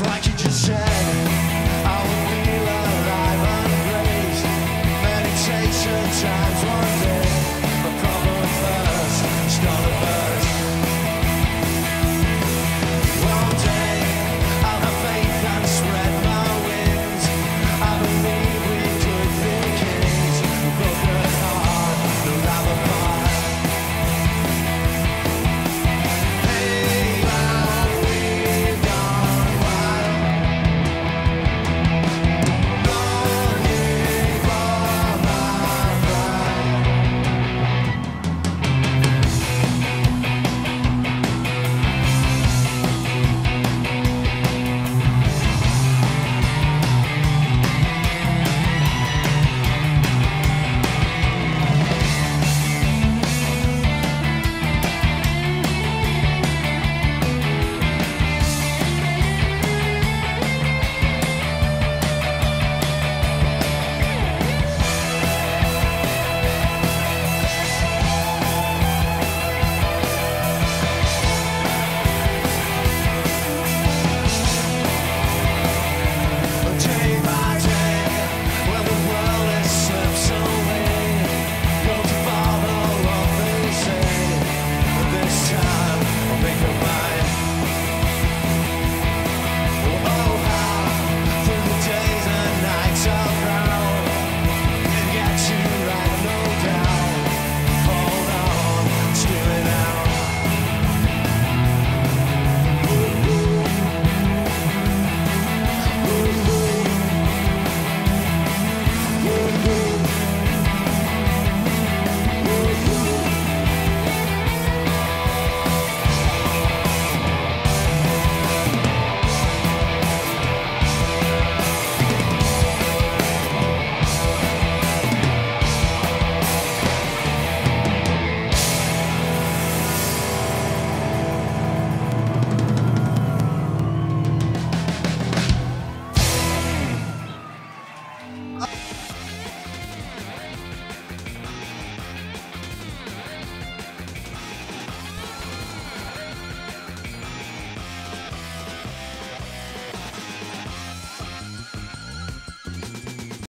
Like you just.